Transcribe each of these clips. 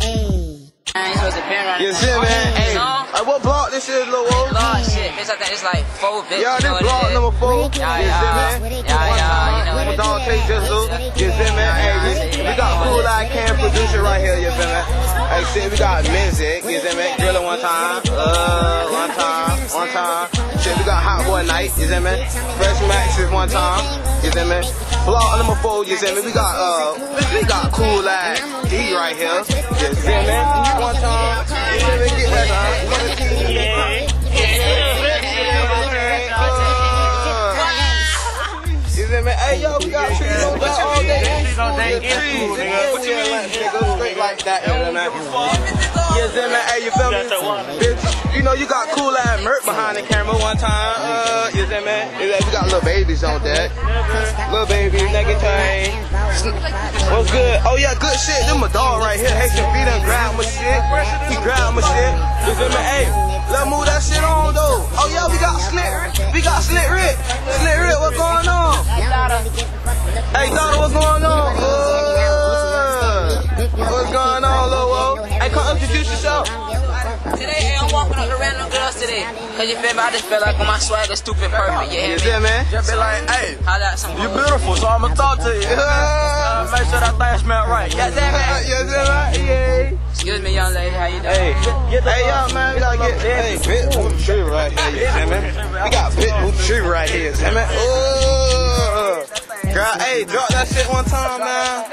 Ayy. You see, man? Hey, hey, what block this is, Lil Wolf? Block shit, bitch. I think it's like four, bitch. Yeah, this block number four. Yeah, you see, man? yeah. Yeah, yeah, you know what My it dog is. take just look. You see, man? Hey, we, got cool like can producer right here, you feel me? Hey, see, we got music, you see me? Driller one time, uh, one time, one time. Shit, we got Hot Boy Night, you see me? Fresh Maxes one time, you see me? Block number four, you see me? We got, uh, we got cool like D right here, you see me? One time, you me? Get that You see me? Hey, yo, we got trees on that all day. Trees, What you mean? Go straight like that, you know, man. You see me? Hey, you feel me? Bitch, you know, you got cool ass Merc behind the camera one time. Uh, you see me? You We got little babies on deck. Little babies, nigga thing. What's good? Oh, yeah, good shit. Them a dog right here. Hey, some feet done grab my shit. He grab my shit. You feel me? Hey, let's move that shit on, though. Oh, yeah, we got Slit Rick. We got Slit Rick. Slit Rick, Cause you feel me? I just feel like when my swagger stupid perfect. You hear me? see, man? Just be like, hey, Holla at some you beautiful, so I'ma talk to you. Uh, make sure that thing smell right. Yeah, damn it. You see, man? Yeah. Excuse me, young lady. How you doing? Hey, hey, y'all, man, we gotta get, hey, bit boot tree right here, you see, man? We got bit boot tree right here, you see, man? Ooh. Girl, hey, drop that shit one time, man.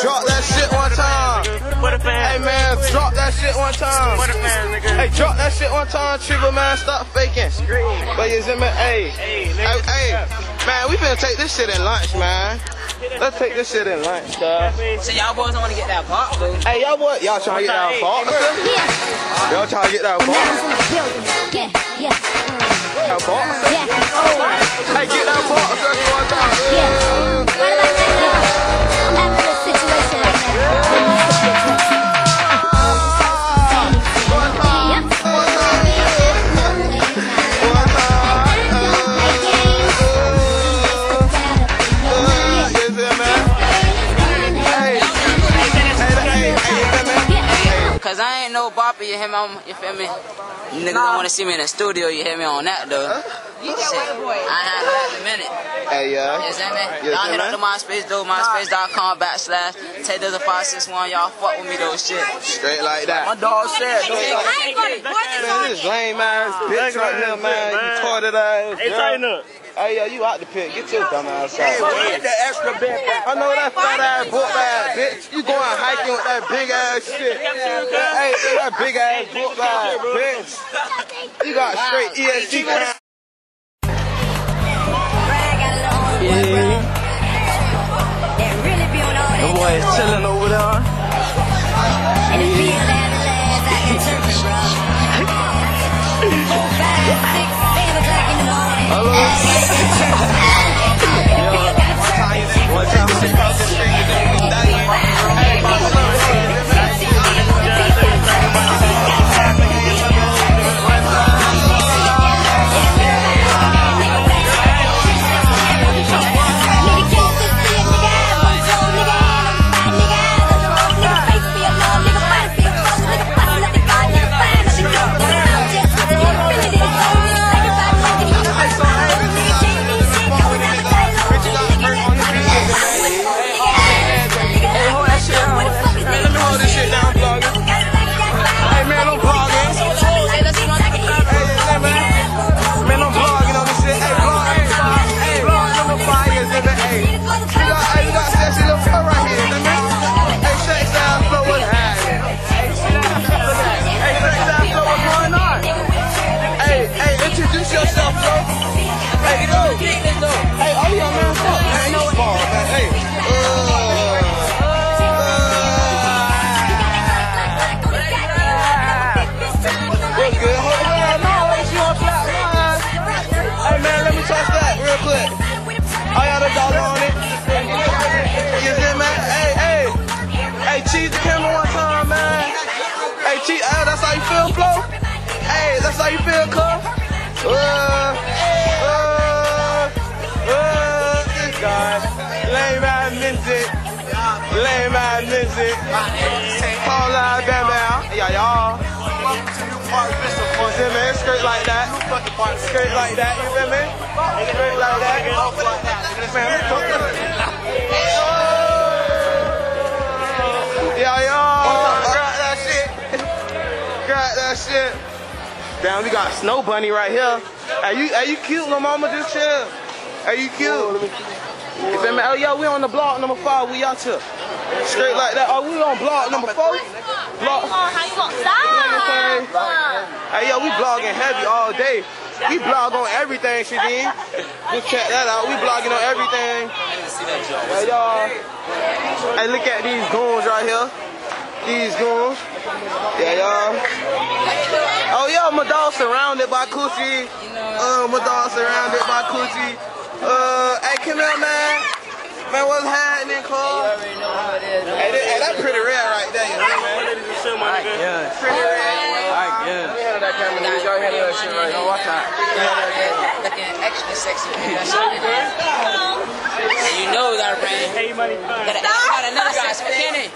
Drop that shit one time. Hey, man, drop that shit one time. Hey, drop that shit one time, Trigger, man. Stop faking. But you see, man, hey, hey, hey, man, we finna take this shit in lunch, man. Let's take this shit in lunch, dog. So y'all boys don't want to get that pop, though. Hey, y'all what? Y'all trying to get that box? Y'all trying to get that box? Yeah, yeah, That box? yeah. Hey, get that box. That's one time. Yeah. I bopper, you hear me? I'm, you feel me? Niggas don't want to see me in the studio, you hear me on that, though. Shit, I handle that in a minute. Hey, yeah. You see me? Yes, Y'all hit sir, up the MySpace, though. MySpace.com backslash TayDizzle 561. Y'all fuck with me, though, shit. Straight like that. My dog said, Man, this lame ass bitch right here, man. You retarded ass. Hey, girl. tighten up. Hey, yo, you out the pit. Get your dumb ass out. get the extra bit. I know that fat ass, book ass bitch. You going hiking with that big ass shit. Hey, that big ass book ass bitch. You got straight ESG crown. The boy is chilling over there. One music. Pauline Bam Bam. Yeah, y'all. You me? Straight like that. Straight like that. You feel me? Straight like that. Man, we talking. Yeah, y'all. Grab that shit. Grab that shit. Damn, we got Snow Bunny right here. Are you, are you cute, little mama? Just chill. Are you cute? You feel me? Oh, yeah, we on the block number five. We out here. Straight like that. Oh, we on block number four. Block. How you gonna stop? Hey, yo, we blogging heavy all day. We blog on everything, Shadeen. Just check that out. We blogging on everything. Hey, y'all. Hey, look at these goons right here. These goons. Yeah, y'all. Oh, yeah, my dog surrounded by coochie. Uh, my dog surrounded by coochie. Uh, hey, come here, man. Man, what's happening, Cole? already know how it is. Hey, that, hey, that's pretty rare right there, you know, man. Yeah. Pretty rare. Alright, yeah. handle that camera, nigga. Y'all handle that shit right now. Watch out. Looking extra sexy. And you know we gotta bring. Hey, money. Got, got another guy, so Kenny.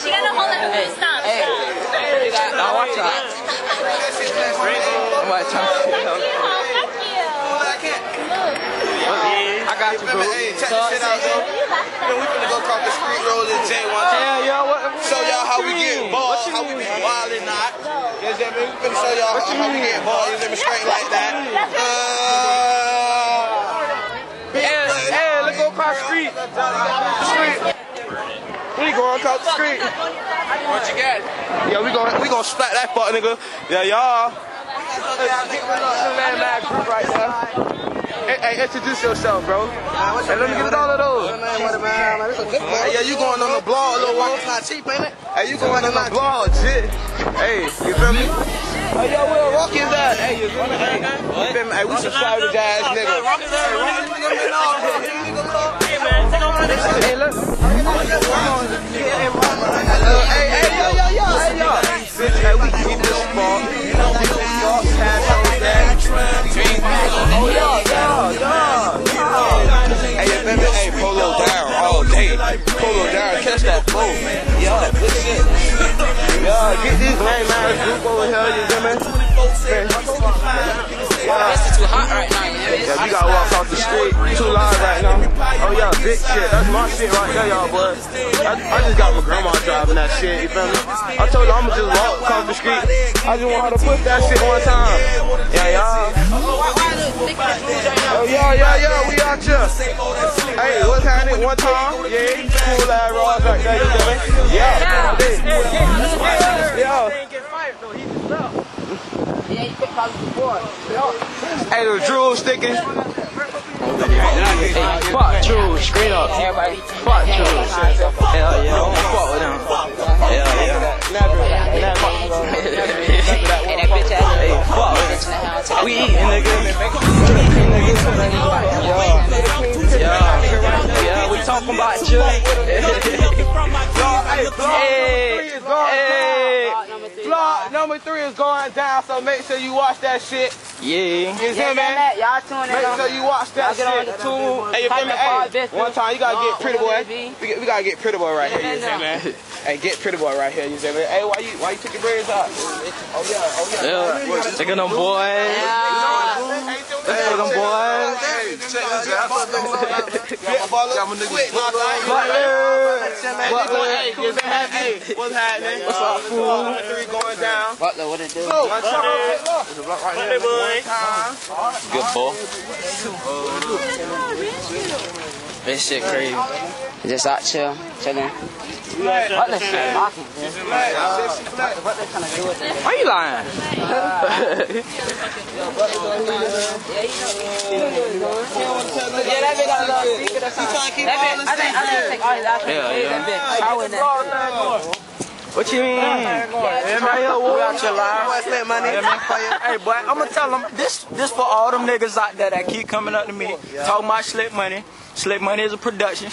She gonna hold it. Stop. Hey, we got. Now watch out. I'm like, trying to shit out. Oh, fuck you. I got you, bro. Hey, check this shit out, though. Man, we finna go talk the street roll in J one time. Yeah, yo, what? Show y'all how we get ball, how we mean? be wild and not. You know what I'm saying? We finna show y'all how we get ball, you know what I'm saying? Straight like that. Uh, Hey, hey, let's go across the street. street. We going across the street. What you got? Yeah, we gon' we gon' splat that fuck nigga. Yeah, y'all. Hey, hey, introduce yourself, bro. Hey, let me get all of those. Hey, yeah, you going on the blog, little one. It's not cheap, ain't it? Hey, you going on the blog, shit. Hey, you feel me? Hey, yo, where Rock is at? Hey, you feel me? Hey, you feel me? Hey, we some savage ass niggas. Hey, look. Hey, hey, yo, yo, yo, hey, yo. Hey, we keep Polo down, catch that flow. Yeah, good shit. Yeah, get these lame ass group over here, you feel me? Man. Yeah. It's too hot right now. You Yeah, you gotta walk off the street. Too loud right now. Oh yeah, big shit. That's my shit right there, y'all boy. I, I just got my grandma driving that shit. You feel me? I told her I'ma just walk across the street. I just want her to push that shit one time. Yeah, y'all. Oh yeah, yeah, yeah. We out here. Hey, what's happening? One time. Yeah, cool ass rods right there. You feel me? Yeah. Yeah. Hey, the drool sticking. Fuck true, straight up. Fuck true. Hell yeah, I don't fuck with them. Hell yeah. Never, never. Hey, that bitch ass. Hey, fuck with Bitch in the house. them. We eating, nigga. Yeah. Yeah. Yeah, we talking about you. number three is going down, so make sure you watch that shit. Yeah. You Yeah, feel me? yeah, Y'all tune in. Make on- sure you watch that Y'all get on shit. the tune. Hey, you feel Type me? in five Hey, one time you gotta get pretty boy. We, get- we gotta get pretty boy right here. You Yeah, feel me? Hey, get pretty boy right here. You feel me? Hey, why you why you took your braids out? Oh yeah, oh yeah. Yeah. Look at them boys. Yeah. Look at them boys. Hey, check this out. Feel me? Hey, what's happening? What's up, fool? Three going down. Butler, what it do? One time. One time. Good ball. This shit crazy. Just out chill, chilling. Man. Yeah, Why you lying? that bitch got a little secret or I think, all his outfits. Yeah, yeah. What you mean? Right here, we out your live. Hey, boy, I'm gonna tell them this. This for all them niggas out there that keep coming up to me talking about Slick Money. Slick Money is a production.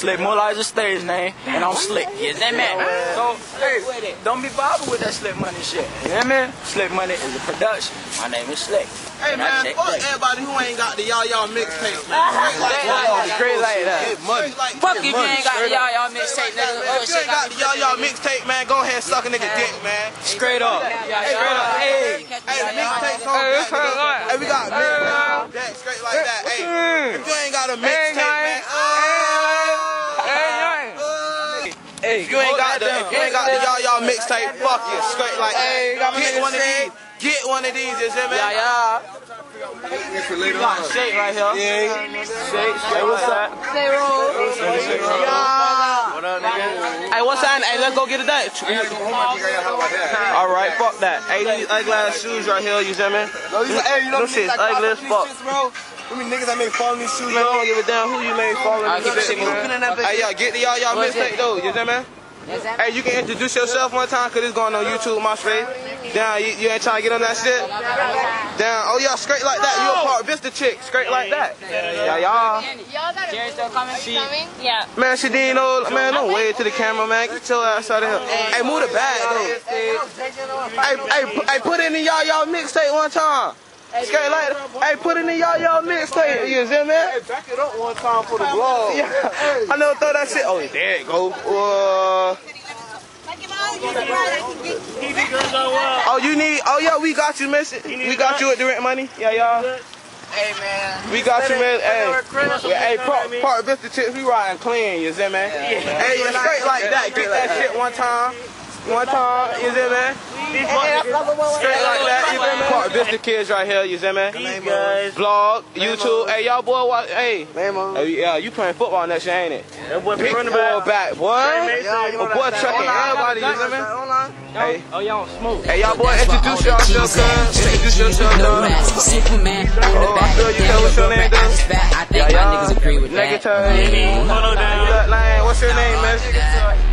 Slick Moolah is a stage name, and I'm Slick. You see me? So, hey, don't be bothered with that Slick Money shit. You hear me? Slick Money is a production. My name is Slick. Hey And man, fuck everybody who ain't got the y'all y'all mixtape. man. Straight like, that. Fuck if you ain't got the y'all y'all mixtape, nigga. If you ain't got the y'all y'all mixtape, man, go ahead and suck a nigga dick, man. Straight up. Straight up. Hey. Hey, the mixtape. Hey, we got mixtape straight like that. Hey, if you ain't got a mixtape, man, Hey, if you ain't got the, if you ain't got the y'all y'all mixtape, fuck you, straight like that. Get one of these, get one of these, you see me? Yeah, yeah. We got Shake right here. Yeah. Shake, Shake, what's up? Say roll. Yeah. What up, nigga? Hey, what's that? Hey, let's go get it done. All right, fuck that. Hey, these ugly ass shoes right here, you see me? No, you, hey, you know Them shit's ugly as fuck. bro. Them niggas that make falling these shoes, Man, I don't give a damn who you made falling I'll in keep the it shit, simple. man. Hey, y'all, get the y'all y'all What is mixtape it? though, you see me? Hey, you can introduce yourself one time, cause it's going on YouTube, my face. Damn, you, you ain't trying to get on that shit? Damn, oh yeah, straight like that. You a part of Vista chick, straight like that. Yeah, y'all. Y'all got Jerry still coming? coming? Yeah. Man, Shadino, man, don't wave to the camera, man. Get your ass out of here. Hey, move the bag, though. Hey, hey, pu- hey, put it in y'all y'all mixtape one time. Straight like. Hey, put it in y'all y'all mixtape. You see me? Hey, back it up one time for the vlog. Yeah. I never thought that shit. Oh, there it go. Uh, oh, you need. Oh yeah, we got you, miss it. We got you at the rent money. Yeah, y'all. Hey man. We got you, man. Hey, hey, part, Park Vista chips, we riding clean, you see, man? Hey, straight like that. Get that shit one time. One time, you see, man? Straight like that, you see, man? Park Vista kids right here, you see, man? Vlog, YouTube. Hey, y'all boy, watch, hey. Hey, oh, yeah, you playing football next year, ain't it? Big boy back, boy. Oh, boy, trucking everybody, you see, man? Hey, Oh, y'all smoke. hey, y'all boy, introduce yourself, cuz. Introduce yourself, No cuz. mask, Superman. I'm the Oh, I feel you, cuz. What's your name, I dude? just fat. I think my niggas agree with that. Negative. Line, what's your name, man?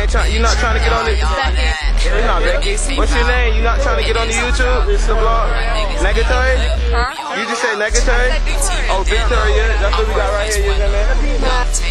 Ain't trying. You not trying to get on the. You not Becky. What's your name? You not trying to get on the YouTube? It's the vlog. Negatory. You just say negatory. Oh, Victoria. Yeah. That's what we got right here. You know what I mean?